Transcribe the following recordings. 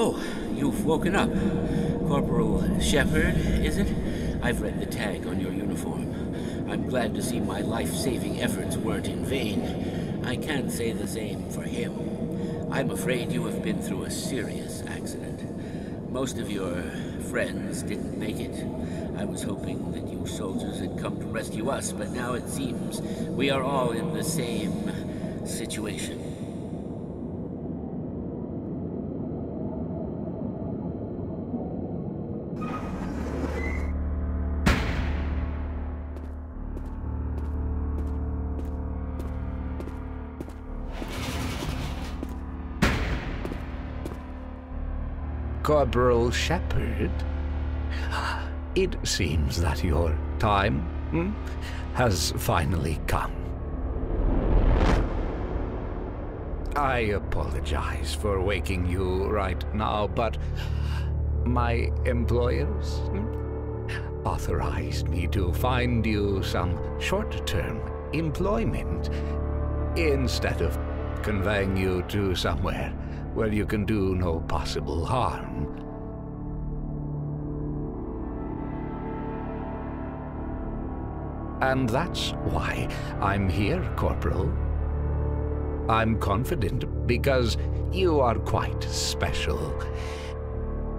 Oh, you've woken up. Corporal Shepard, is it? I've read the tag on your uniform. I'm glad to see my life-saving efforts weren't in vain. I can't say the same for him. I'm afraid you have been through a serious accident. Most of your friends didn't make it. I was hoping that you soldiers had come to rescue us, but now it seems we are all in the same situation. Corporal Shepard. It seems that your time hmm, has finally come. I apologize for waking you right now, but my employers hmm, authorized me to find you some short-term employment instead of conveying you to somewhere where you can do no possible harm. And that's why I'm here, Corporal. I'm confident because you are quite special.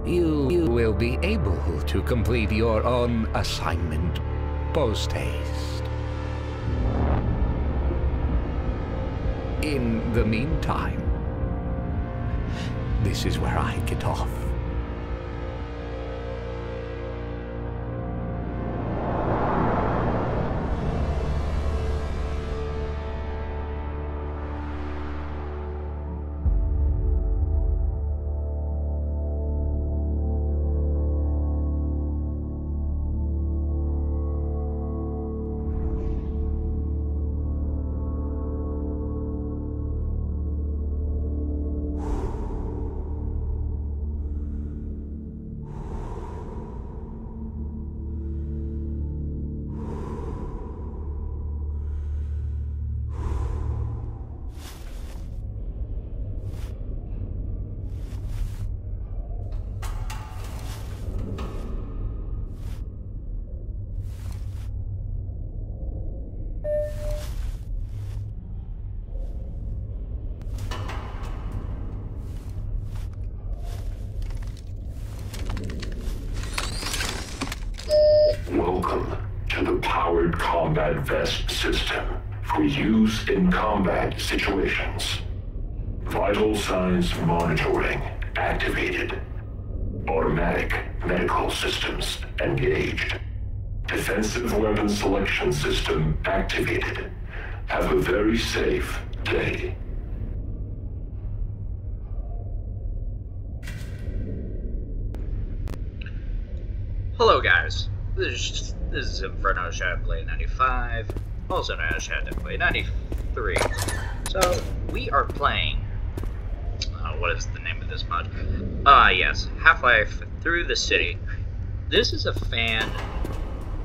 You, you will be able to complete your own assignment post-haste. In the meantime, this is where I get off. Vest system for use in combat situations. Vital signs monitoring activated. Automatic medical systems engaged. Defensive weapon selection system activated. Have a very safe day. Hello guys, this is, this is Inferno Shadowblade 95, also known as Shadowblade 93. So, we are playing, uh, what is the name of this mod? Ah uh, yes, Half-Life Through the City. This is a fan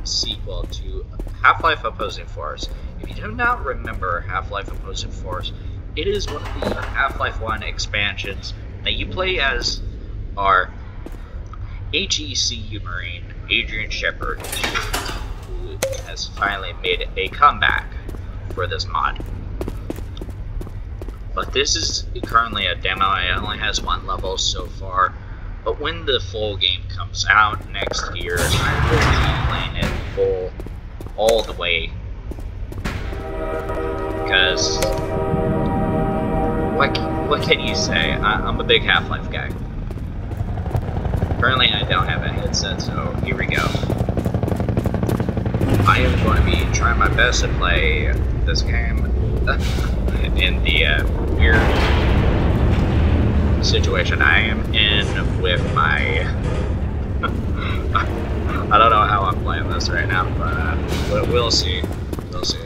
sequel to Half-Life Opposing Force. If you do not remember Half-Life Opposing Force, it is one of the Half-Life 1 expansions that you play as our HECU Marine Adrian Shepard, who has finally made a comeback for this mod. But this is currently a demo, it only has one level so far. But when the full game comes out next year, I will be playing it full, all the way. Because, what, what can you say? I, I'm a big Half-Life guy. Currently I don't have a headset, so here we go. I am going to be trying my best to play this game in the uh, weird situation I am in with my... I don't know how I'm playing this right now, but uh, we'll see. We'll see.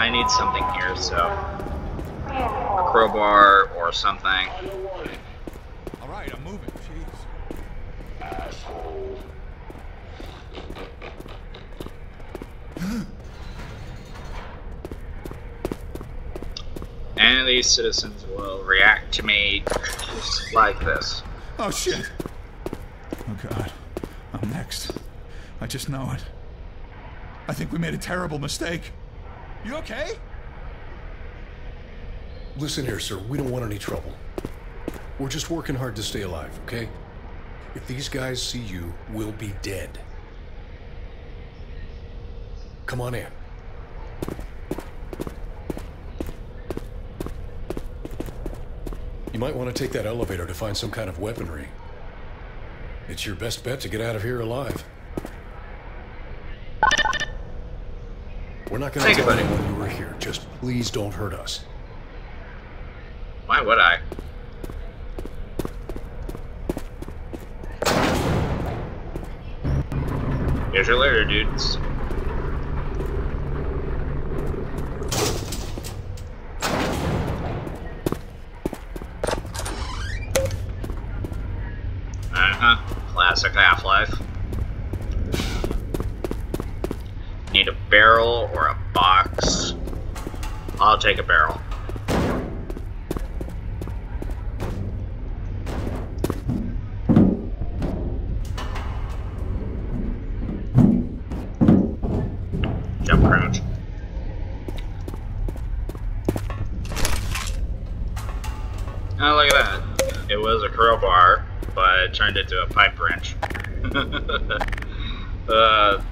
I, need something here, so... A crowbar or something. Alright, I'm moving. jeez And these citizens will react to me just like this. Oh shit! Oh god, I'm next. I just know it. I think we made a terrible mistake. You okay? Listen here, sir. We don't want any trouble. We're just working hard to stay alive, okay? If these guys see you, we'll be dead. Come on in. You might want to take that elevator to find some kind of weaponry. It's your best bet to get out of here alive. Not to Thank you, tell buddy. anyone you were here. Just please don't hurt us. Why would I? Here's your later, dudes. Uh-huh. Classic Half-Life. Need a barrel or a take a barrel. Jump crouch. Oh, look at that. It was a crowbar, but it turned into a pipe wrench. uh,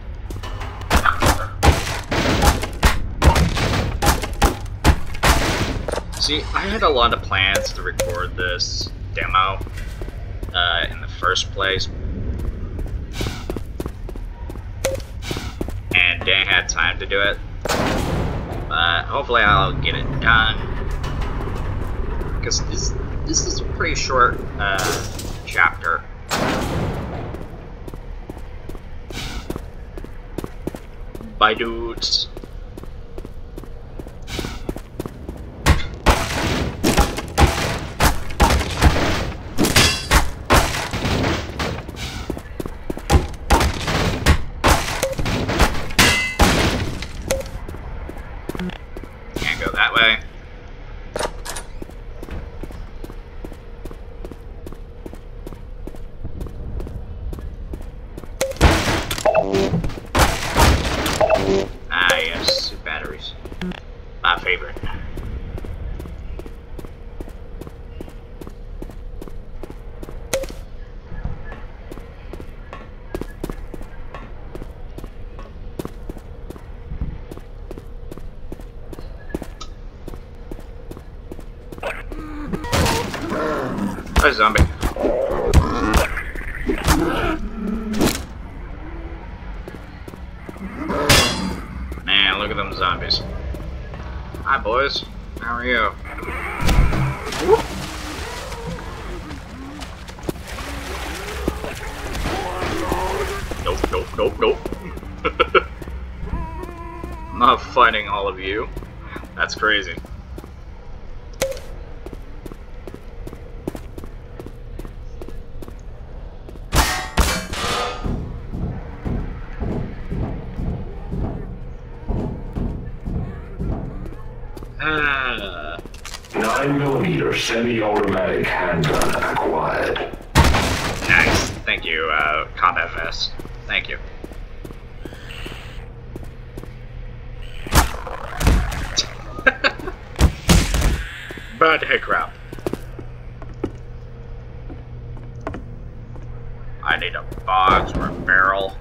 see, I had a lot of plans to record this demo uh, in the first place, and didn't have time to do it. But hopefully I'll get it done. Because this, this is a pretty short uh, chapter. Bye dudes. Crazy. But hey crap. I need a box or a barrel.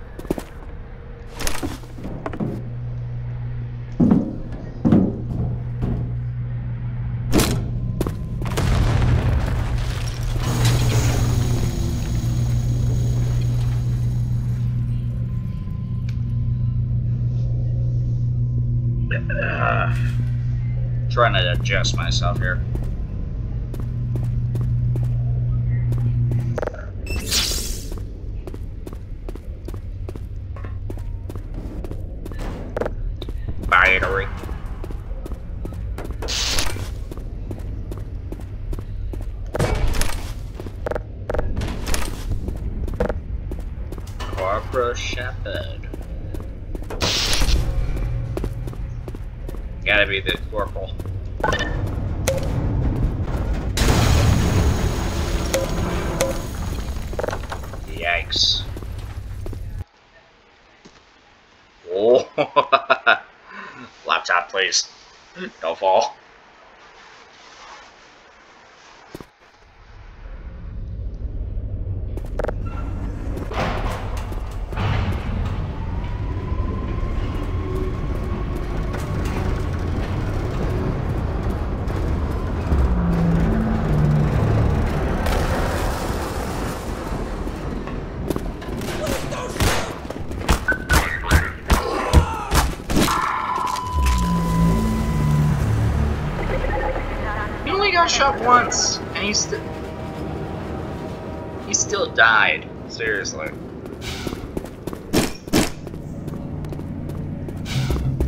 Trying to adjust myself here. Please. Don't fall. Shot once, and he still he still died. Seriously.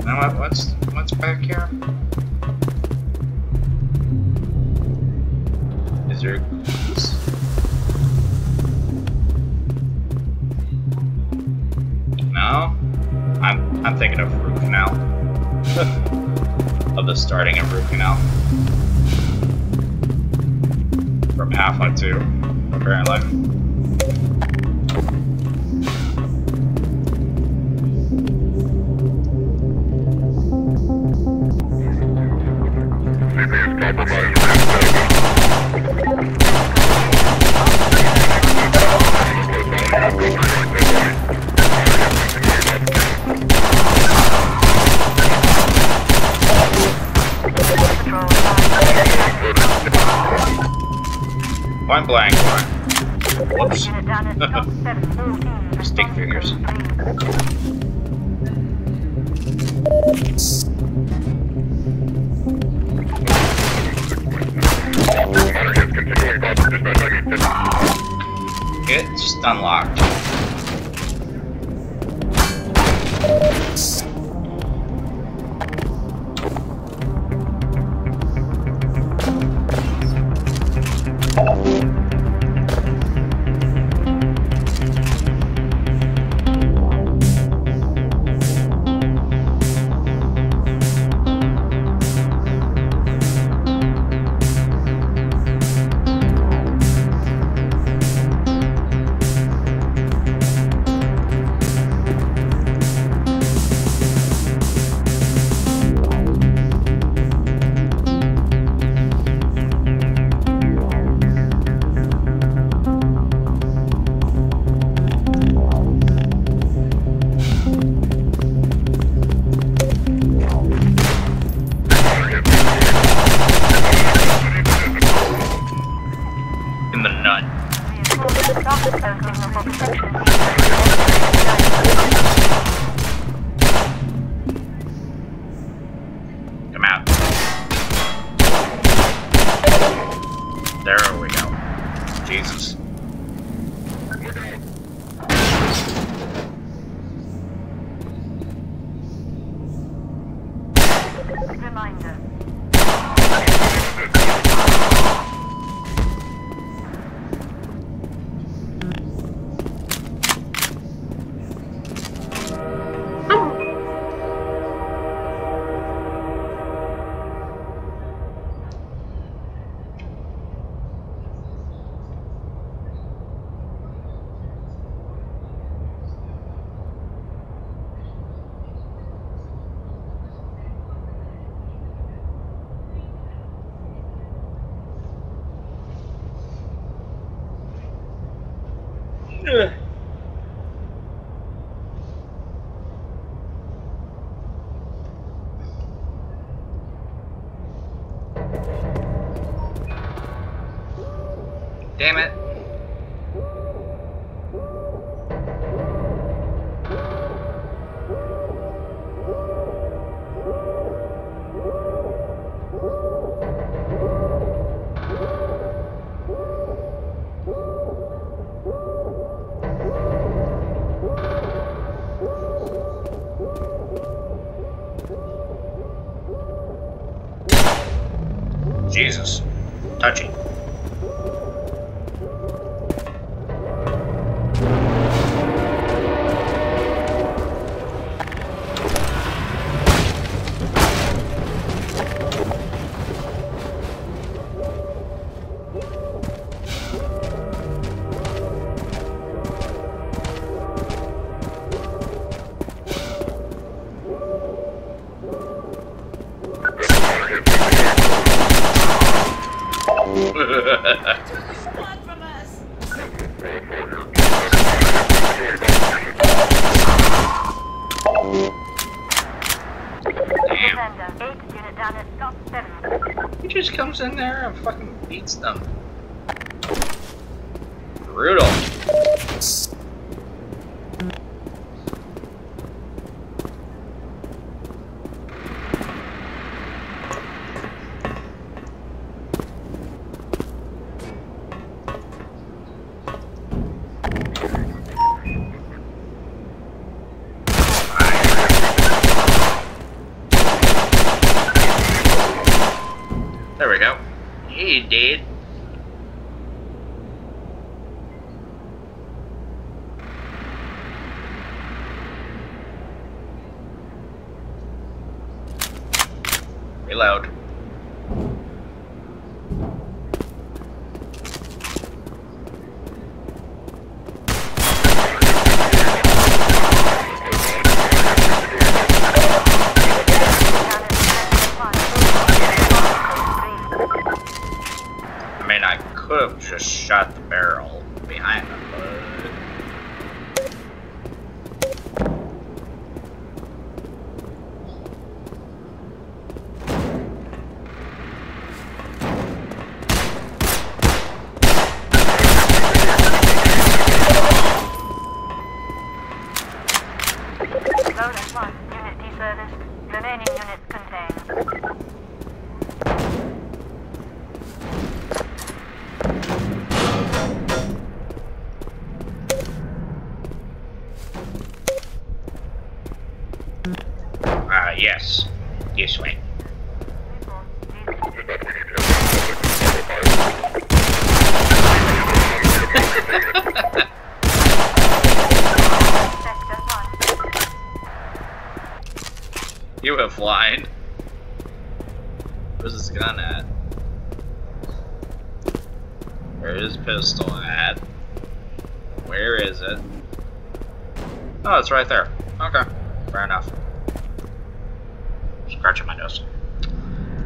Now what? What's what's back here? 2, apparently. Point blank. Whoops. Stick fingers. It just unlocked. Nut. Come Jesus. Ah, yes. This way. You have line. Where's this gun at? Where is pistol at? Where is it? Oh, it's right there. Okay, fair enough.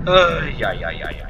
Uh, yeah, yeah, yeah, yeah,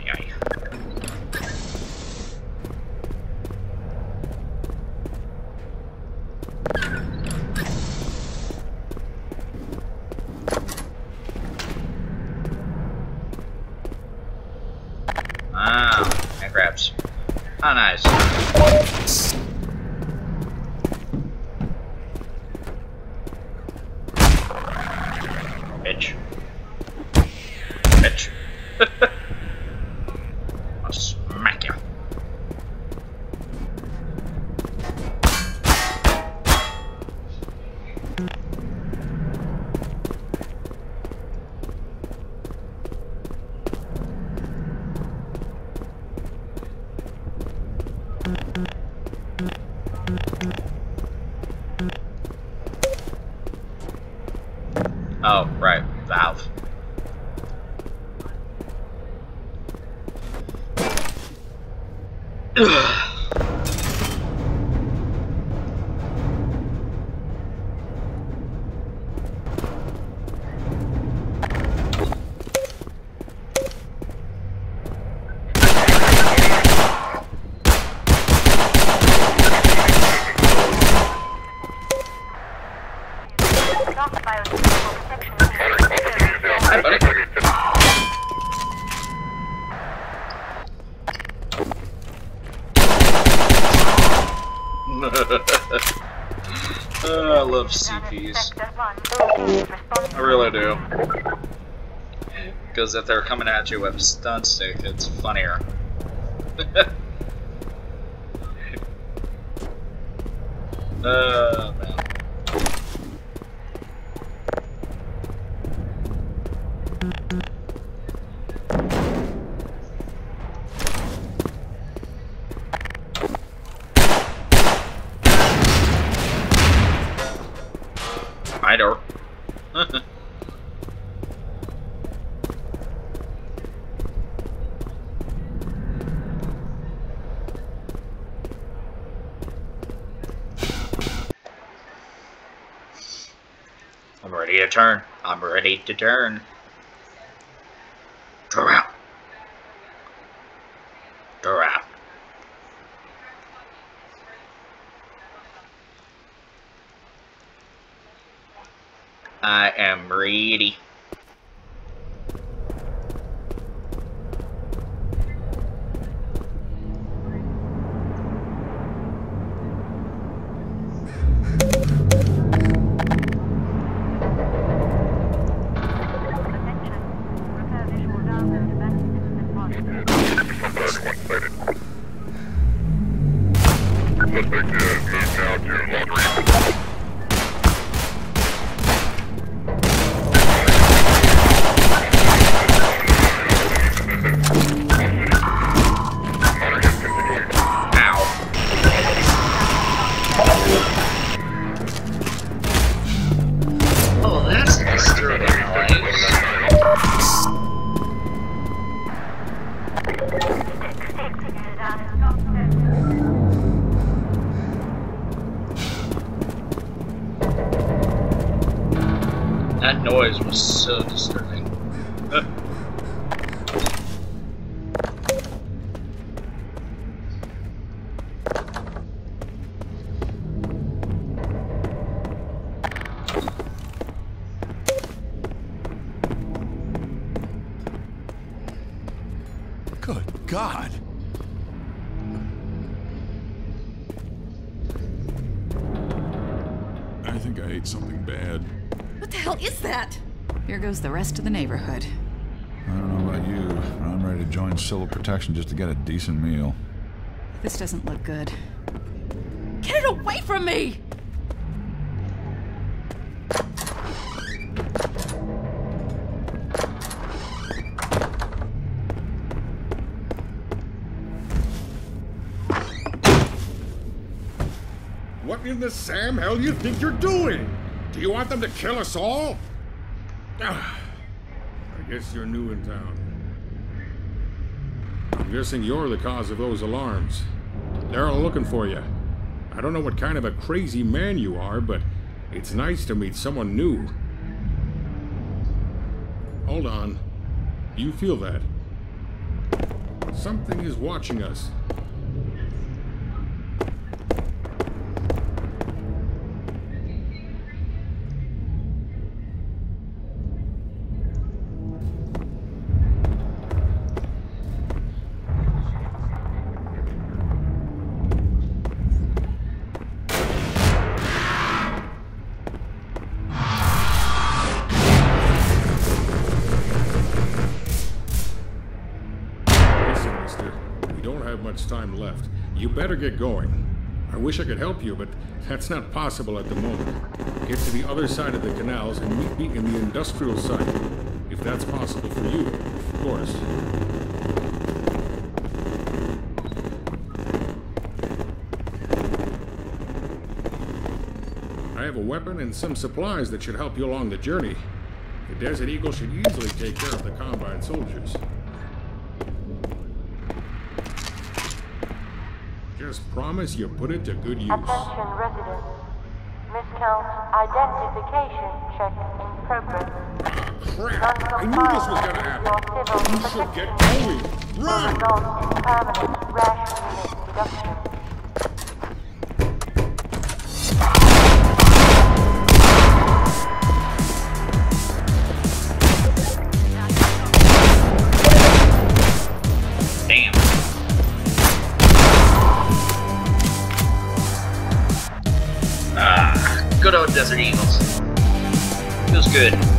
Because if they're coming at you with a stun stick, it's funnier. uh, man. My door. I'm ready to turn. I'm ready to turn. Around. Crap. I am ready. Was so disturbing. Goes the rest of the neighborhood. I don't know about you, but I'm ready to join civil protection just to get a decent meal. This doesn't look good. Get it away from me! What in the Sam hell you think you're doing? Do you want them to kill us all? I guess you're new in town. I'm guessing you're the cause of those alarms. They're all looking for you. I don't know what kind of a crazy man you are, but it's nice to meet someone new. Hold on. You feel that? Something is watching us. Better get going. I wish I could help you, but that's not possible at the moment. Get to the other side of the canals and meet me in the industrial site. If that's possible for you, of course. I have a weapon and some supplies that should help you along the journey. The Desert Eagle should easily take care of the Combine soldiers. Just promise you put it to good use. Attention residents. Miscount identification check in progress. Crap! I knew this was gonna happen. You should get going. Run! result in permanent Desert Eagles. Feels good.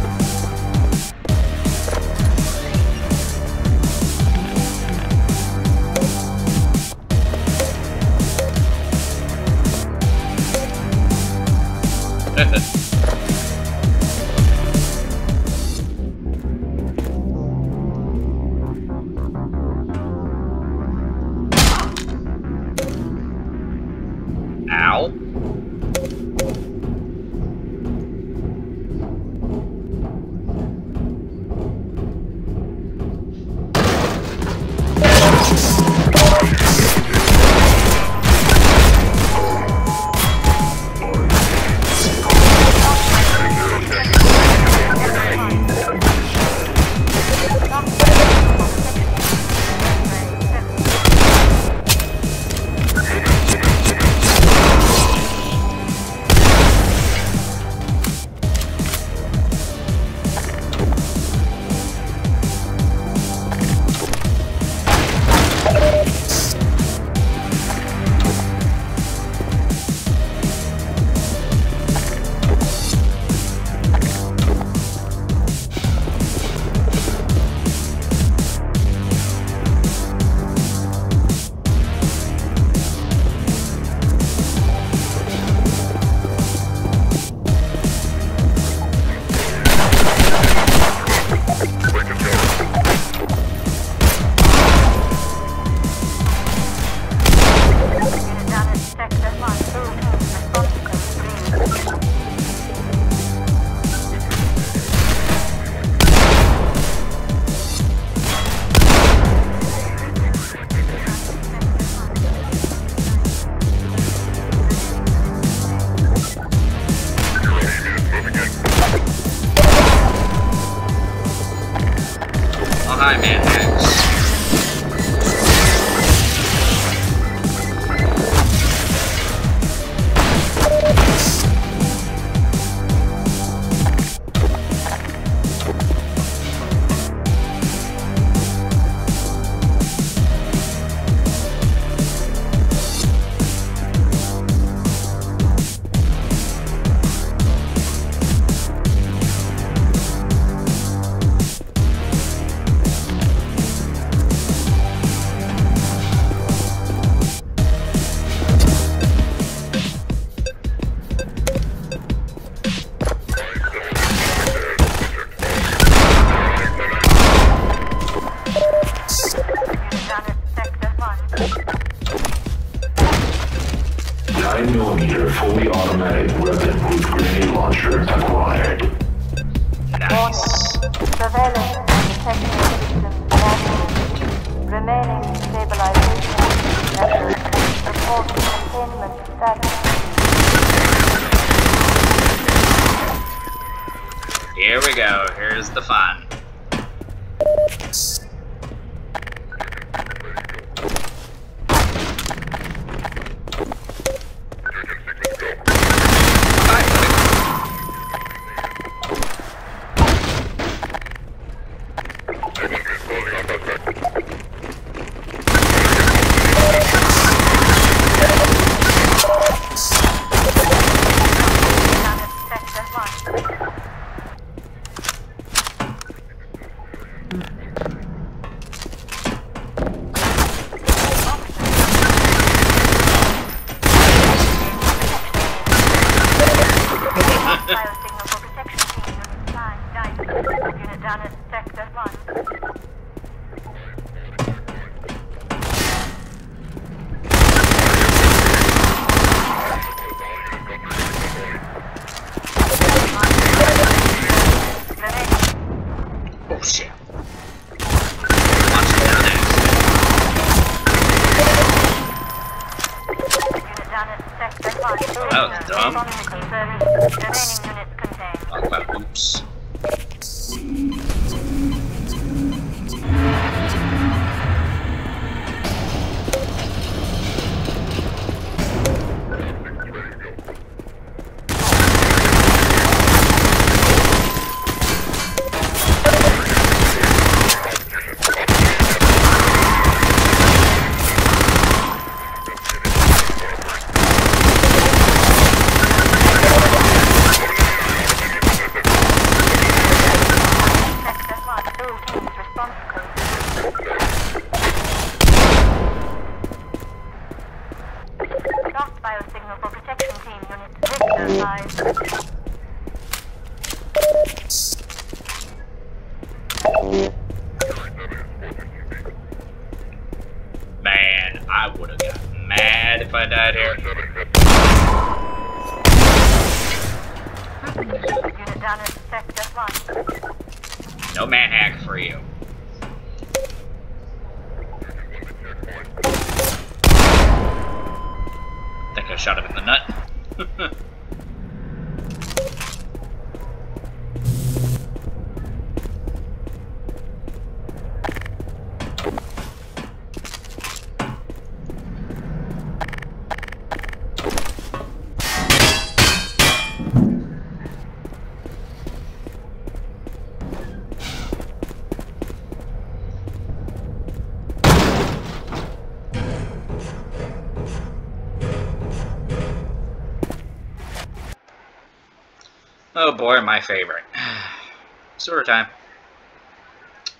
Oh boy, my favorite. Sewer time.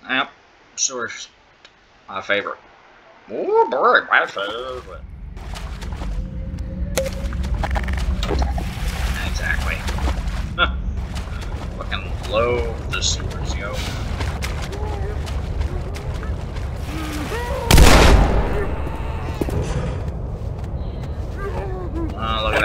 Yep, sewer's my favorite. Oh boy, my favorite. Exactly. Huh. Fucking loathe the sewers, yo. Oh, look at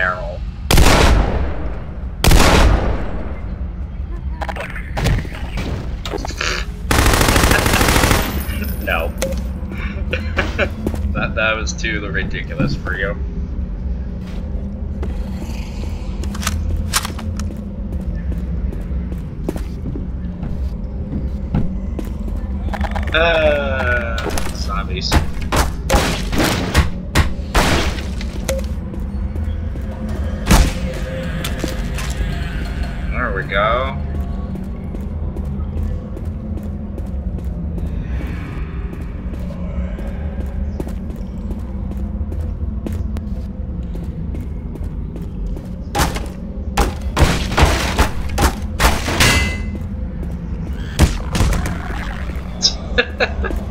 barrel. no. that that was too ridiculous for you. Ha ha ha!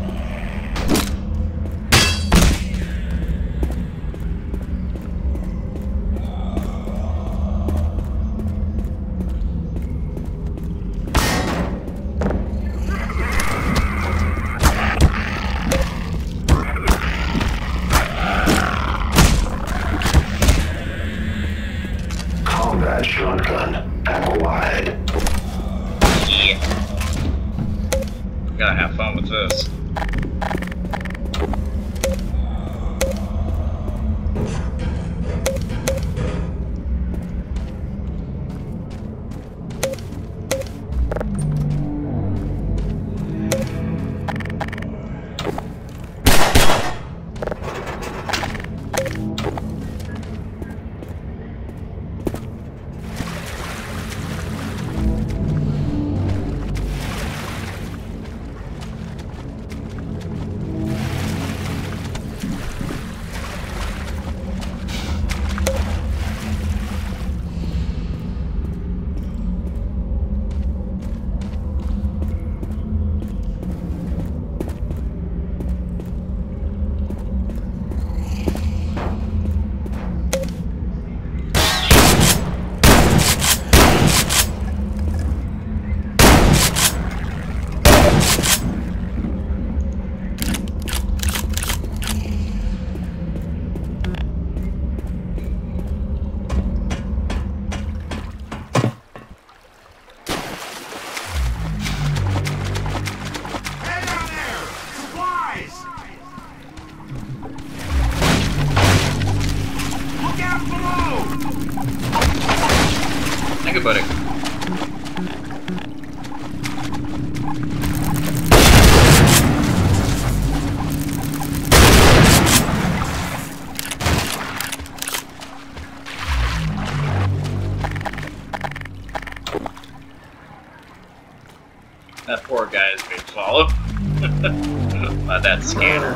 By that scanner.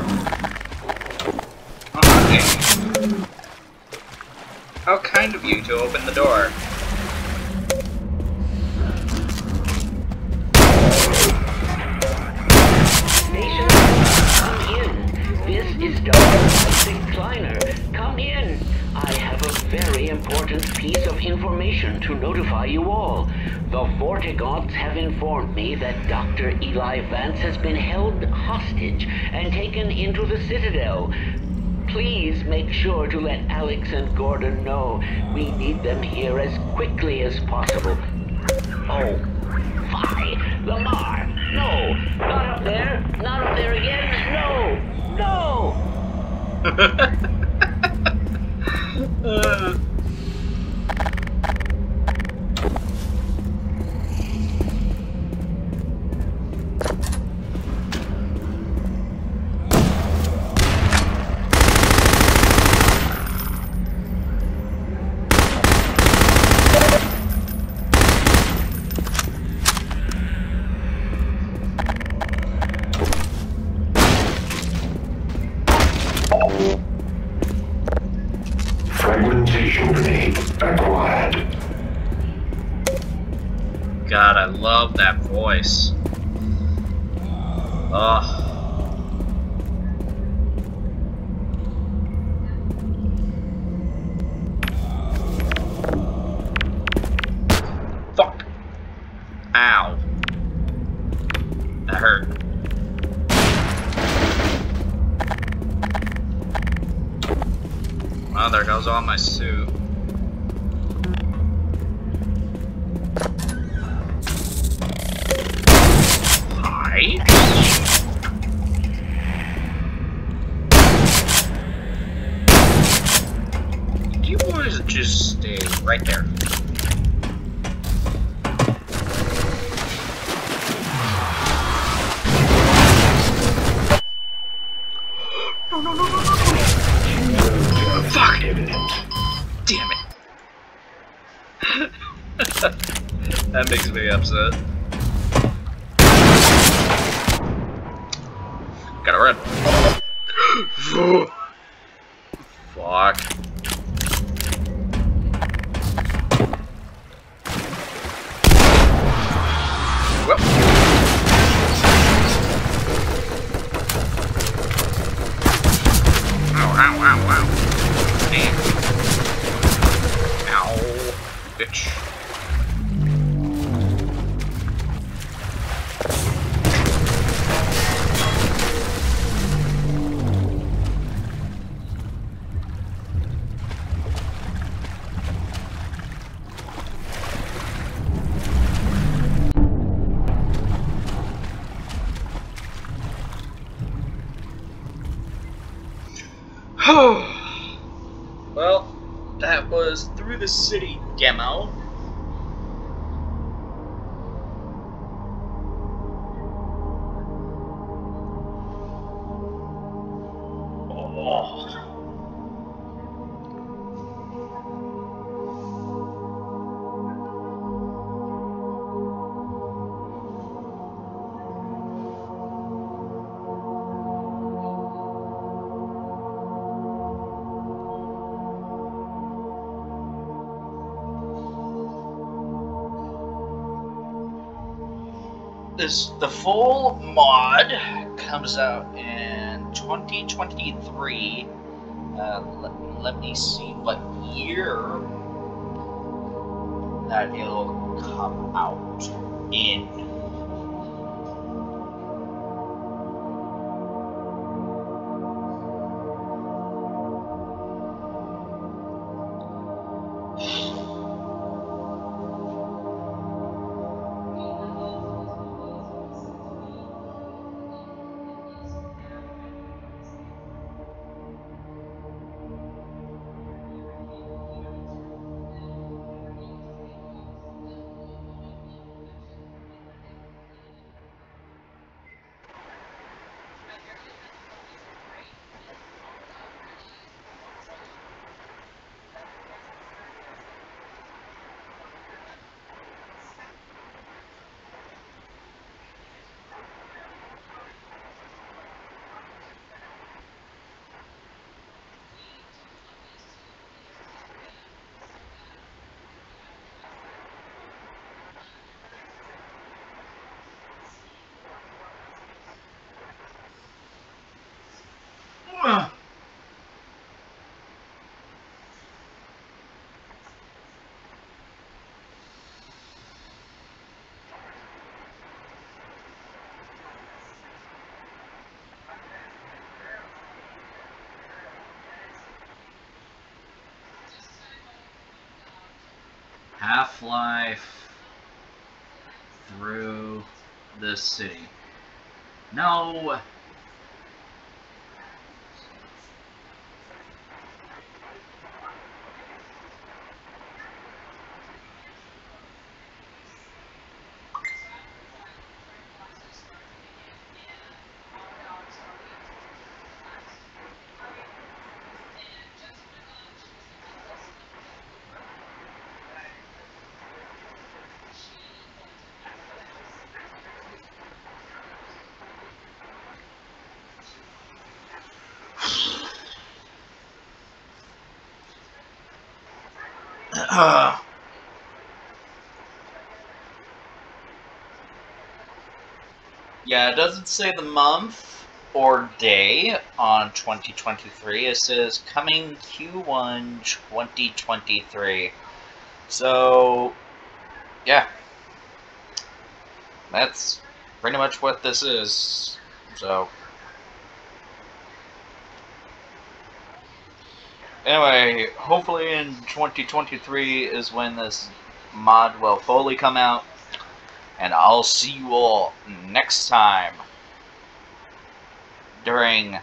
Okay. How kind of you to open the door. Have informed me that Dr. Eli Vance has been held hostage and taken into the Citadel. Please make sure to let Alyx and Gordon know. We need them here as quickly as possible. Oh, fie! Lamarr! No! Not up there! Not up there again! No! No! Uh, Oh, there goes all my suit. Hi. You boys just stay right there. Me upset. Gotta run. city demo. This the full mod comes out in 2023. Uh, let, let me see what year that it'll come out in. Half-Life through the city. No. Yeah, it doesn't say the month or day on 2023. It says coming Q1 2023. So, yeah. That's pretty much what this is. So. Anyway, hopefully in 2023 is when this mod will fully come out. And I'll see you all next time. During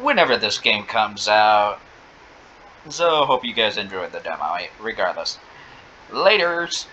whenever this game comes out. So, hope you guys enjoyed the demo, eh, regardless. Laters!